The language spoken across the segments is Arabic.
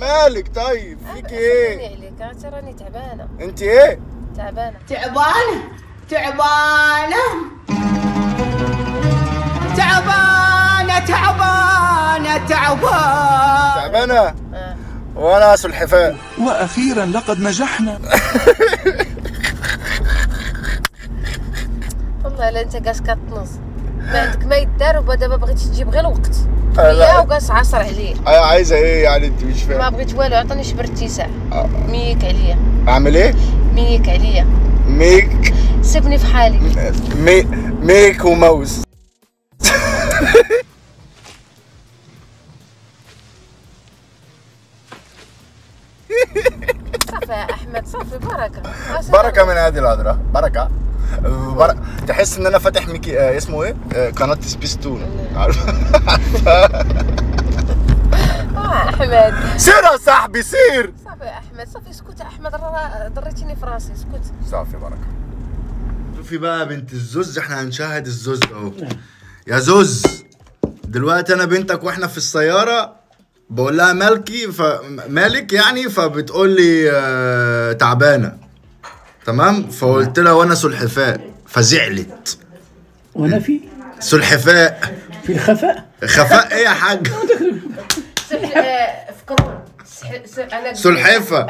مالك طيب؟ فيك إيه؟ عليك أنا تراني تعبانة. أنت إيه؟ تعبانة. تعبانة. تعبانة. تعبانة تعبانة تعبانة. تعبانة؟ آه. وأنا سلحفاء وأخيرا لقد نجحنا. والله لا انت قاس كتنص ما عندك ما يدار ودابا بغيتي تجيب غير الوقت. آه، لا. يا وقاس عصر عليه آه، عايزة إيه يعني أنت مش ما فاهم بغيت والو عطيني شبر اتساع آه. ميك عليا. أعمل إيه؟ ميك عليا. ميك. سيبني في حالي. مي ميك وماوس. صافي يا أحمد صافي بركة. بركة من هذه الهضرة. بركة. بر... تحس إن أنا فاتح ميكي آه اسمه إيه؟ آه قناة سبيستون. عارف؟ آه أحمد. سير يا صاحبي سير. صافي أحمد. صافي اسكت أحمد. ضريتيني في راسي اسكت. صافي بركه شوفي بقى بنت الزوز إحنا هنشاهد الزوز أهو. يا زوز دلوقتي أنا بنتك وإحنا في السيارة بقول لها مالكي ف مالك يعني فبتقول لي آه... تعبانة. تمام؟ فقلت لها وأنا سلحفاء فزعلت. وأنا في؟ سلحفاء. في الخفاء؟ خفاء إيه يا حاج فكروا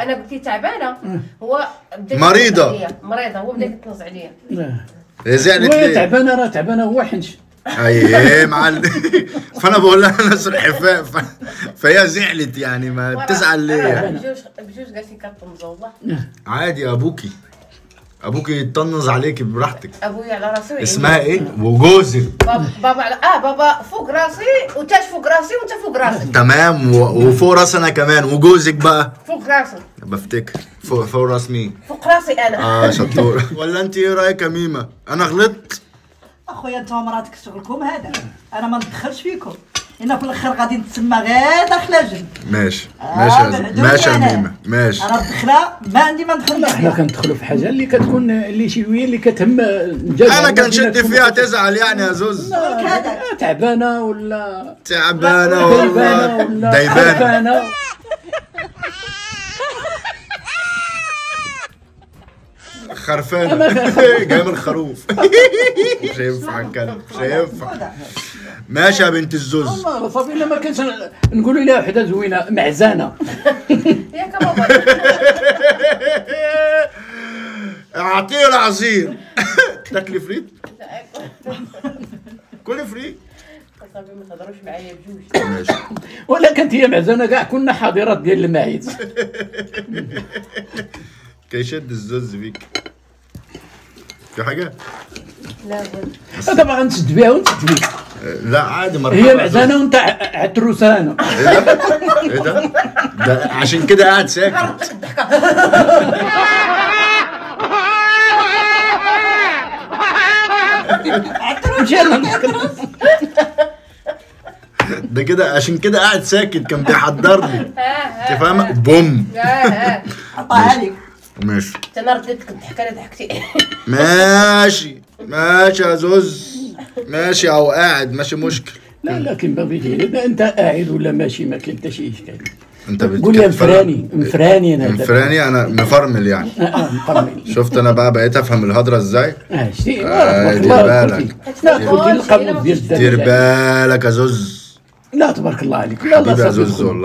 أنا قلت تعبانة. هو بدا مريضة. يتنص عليا. مريضة. هو بدا يتنص عليا. زعلت ليه؟ تعبانة راه تعبانة هو حنش. إيه معلم. فأنا بقول لها أنا سلحفاء. ف... فهي زعلت يعني ما بتزعل ليه؟ بجوج بجوج قالت لي كطنز والله عادي أبوكي. ابوكي يطنز عليكي براحتك. ابويا على راسي. اسمها إيه؟ وجوزك بابا بابا على آه بابا فوق راسي وانت فوق راسي وانت فوق راسي. تمام و... وفوق راس أنا كمان. وجوزك بقى؟ فوق راسي. بفتكر. فوق فوق راس مين؟ فوق راسي أنا. آه شطور. ولا أنت إيه رأيك يا ميمه أنا غلطت. أخويا أنتم مراتك شغلكم هذا. أنا ما ندخلش فيكم. إنا في الآخر غادي نتسمى غير داخله جنب ماشي. آه، ماشي ماشي يا أنا. ميمه ماشي. أنا الدخله ما عندي ما ندخل حنا كندخلوا في حاجة اللي كتكون اللي شوية اللي كتهم أنا كنشد فيها تزعل يعني يا زوز. تعبانة ولا تعبانة ولا خرفانة. جاي من الخروف. مش هينفع الكلام مش هينفع ماشي يا بنت الزوز. والله صافي إلا ما كانش نقولوا لها وحدة زوينة معزانة. ياك بابا أعطيه العصير. تاكلي فريت؟ كلي فريت. صافي ما تهضروش معايا بجوج. ماشي. ولا كانت هي معزانة كاع كنا حاضرات ديال الماعز كيشد الزوز فيك. في حاجة؟ لا دابا غنشد بها ونشد بك لا عادي مرحبا. هي معزانه وأنت ع- عتروسانه إيه ده إيه ده؟ ده عشان كده قاعد ساكت. نحكي ده كده عشان كده قاعد ساكت كان بيحضر لي أنت فاهمة؟ بوم. آه آه عطاها لك ماشي أنا رديتك ضحكتي ماشي. ماشي يا زوز. ماشي أو قاعد ماشي مشكل لا لكن بغيتي أنت قاعد ولا ماشي؟ ما كاين حتى شي اشكال انت قول لي مفراني مفراني أنا. مفراني أنا مفرمل يعني. آه آه مفرمل. شفت أنا بقى بقيت أفهم الهضرة إزاي؟ آه شتي آه، تبارك دير الله بالك. دير بالك يا زوز. لا تبارك الله عليك. لا لا يا زوز. والله.